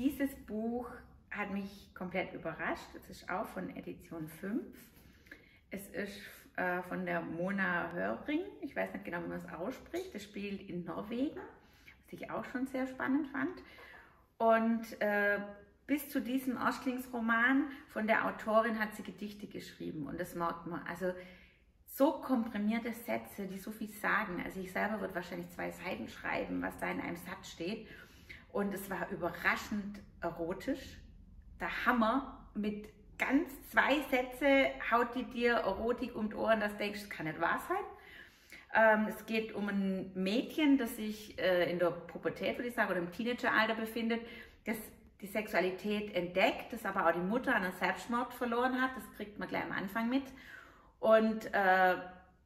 dieses Buch hat mich komplett überrascht. Es ist auch von Edition 5. Es ist äh, von der Mona Höring. Ich weiß nicht genau, wie man es ausspricht. Es spielt in Norwegen, was ich auch schon sehr spannend fand. Und äh, bis zu diesem Erstlingsroman von der Autorin hat sie Gedichte geschrieben und das merkt man. Also so komprimierte Sätze, die so viel sagen. Also ich selber würde wahrscheinlich zwei Seiten schreiben, was da in einem Satz steht. Und es war überraschend erotisch. Der Hammer mit ganz zwei Sätze haut die dir Erotik um die Ohren, dass du denkst, das kann nicht wahr sein. Ähm, es geht um ein Mädchen, das sich äh, in der Pubertät, würde ich sagen, oder im Teenageralter befindet, das die Sexualität entdeckt, das aber auch die Mutter an einem Selbstmord verloren hat. Das kriegt man gleich am Anfang mit. Und äh,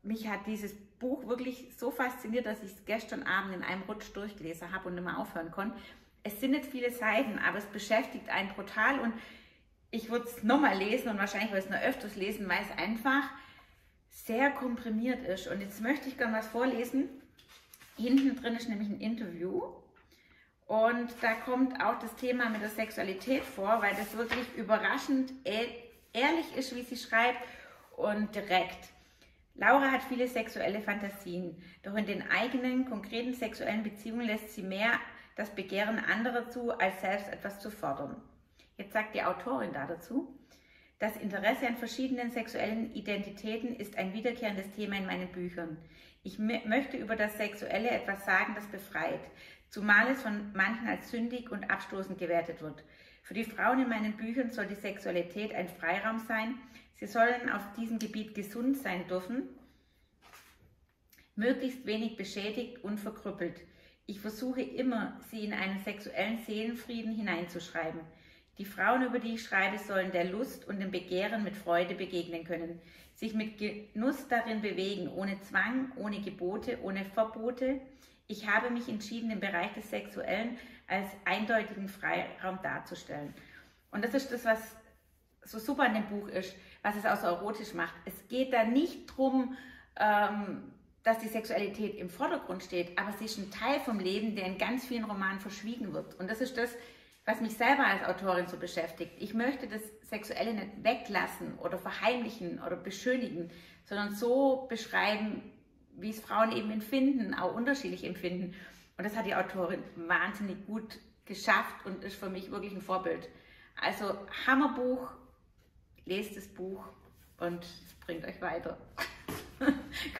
mich hat dieses Buch wirklich so fasziniert, dass ich es gestern Abend in einem Rutsch durchgelesen habe und mehr aufhören konnte. Es sind nicht viele Seiten, aber es beschäftigt einen brutal und ich würde es nochmal lesen und wahrscheinlich würde ich es noch öfters lesen, weil es einfach sehr komprimiert ist. Und jetzt möchte ich gerne was vorlesen. Hinten drin ist nämlich ein Interview und da kommt auch das Thema mit der Sexualität vor, weil das wirklich überraschend ehrlich ist, wie sie schreibt und direkt. Laura hat viele sexuelle Fantasien, doch in den eigenen konkreten sexuellen Beziehungen lässt sie mehr das Begehren anderer zu, als selbst etwas zu fordern. Jetzt sagt die Autorin da dazu, das Interesse an verschiedenen sexuellen Identitäten ist ein wiederkehrendes Thema in meinen Büchern. Ich möchte über das Sexuelle etwas sagen, das befreit, zumal es von manchen als sündig und abstoßend gewertet wird. Für die Frauen in meinen Büchern soll die Sexualität ein Freiraum sein. Sie sollen auf diesem Gebiet gesund sein dürfen, möglichst wenig beschädigt und verkrüppelt. Ich versuche immer, sie in einen sexuellen Seelenfrieden hineinzuschreiben. Die Frauen, über die ich schreibe, sollen der Lust und dem Begehren mit Freude begegnen können, sich mit Genuss darin bewegen, ohne Zwang, ohne Gebote, ohne Verbote, ich habe mich entschieden, den Bereich des Sexuellen als eindeutigen Freiraum darzustellen. Und das ist das, was so super an dem Buch ist, was es auch so erotisch macht. Es geht da nicht darum, ähm, dass die Sexualität im Vordergrund steht, aber sie ist ein Teil vom Leben, der in ganz vielen Romanen verschwiegen wird. Und das ist das, was mich selber als Autorin so beschäftigt. Ich möchte das Sexuelle nicht weglassen oder verheimlichen oder beschönigen, sondern so beschreiben, wie es Frauen eben empfinden, auch unterschiedlich empfinden. Und das hat die Autorin wahnsinnig gut geschafft und ist für mich wirklich ein Vorbild. Also Hammerbuch, lest das Buch und es bringt euch weiter.